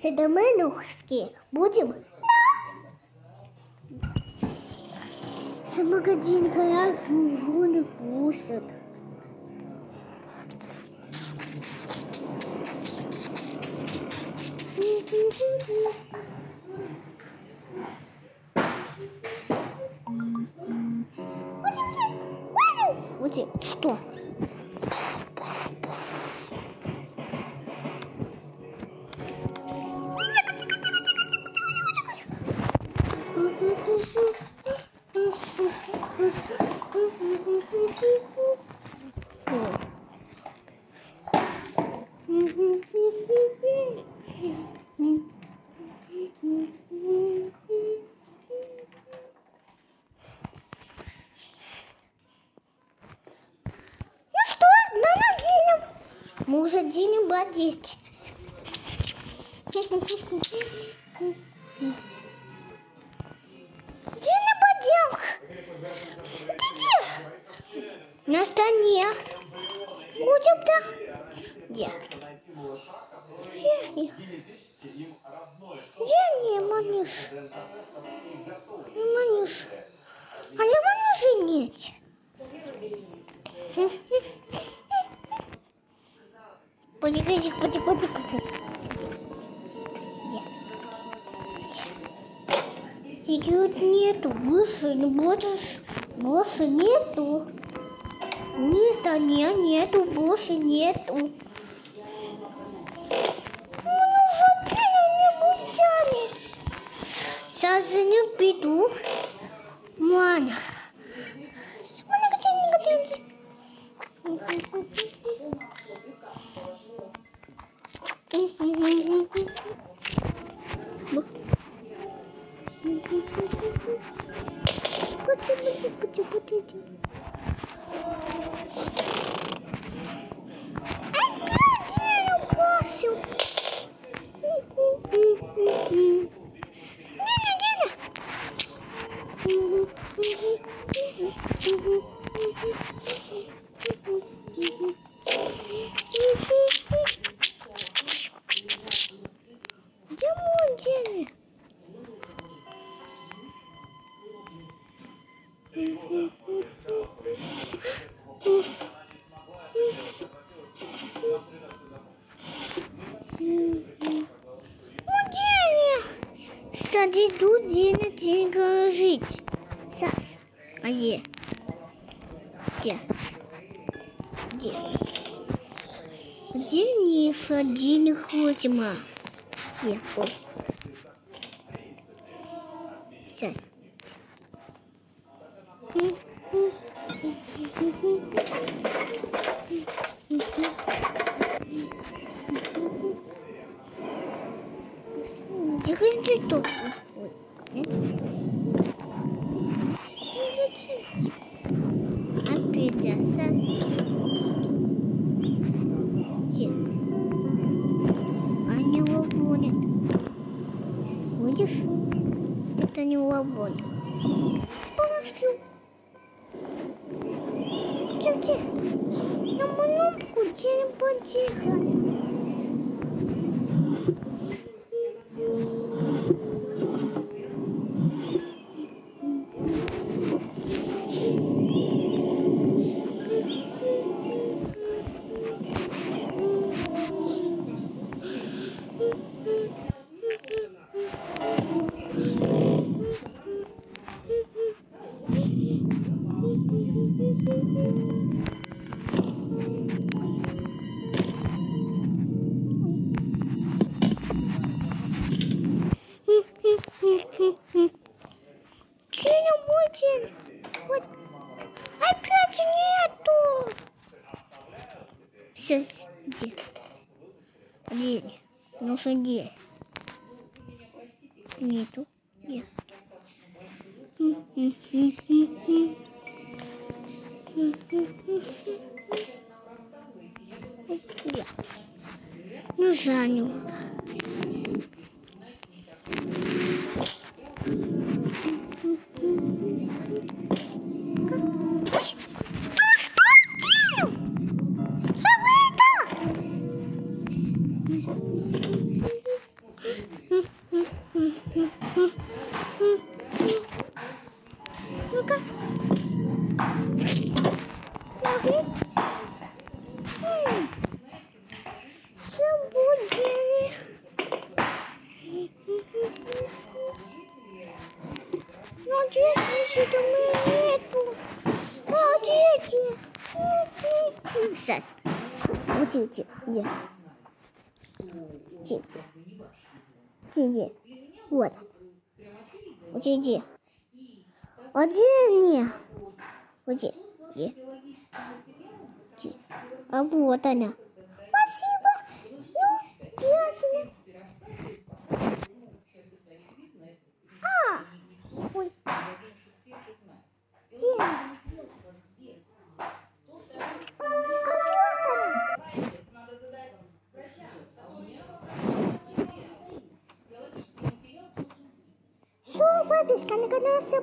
Седоменовские будем? Да. С магазин гараж жуны кусят. Уйди, что? Мы уже было 10. Где на? Где? На стане. Будем да? Где? Где? Где они, маниш? Не маниш. А я манижа нет. Пути, пути, пути, пути. Тигрют нету, выше, ну больше, больше нету. Места не, нету, больше нету. Ну, закинул мне гусяниц. Сейчас за ним приду. Где Сади тут день тигра жить. Сас. А где? Где? Где? Где Миша? Где не Хотима? Где? Ой. Сейчас. Где ты что? Ой. Опять засос. Где? Они ловонят. Видишь? Это не ловонят. С помощью. Где, где? На малюнку дерево потихо. Сеня Сейчас, где? Где? Ну, где? Нету. Нет. Ну, занял. Где, где? Где, где? Где, где? Вот. Где, они? Где? Где? А вот она. sekarang kena rasa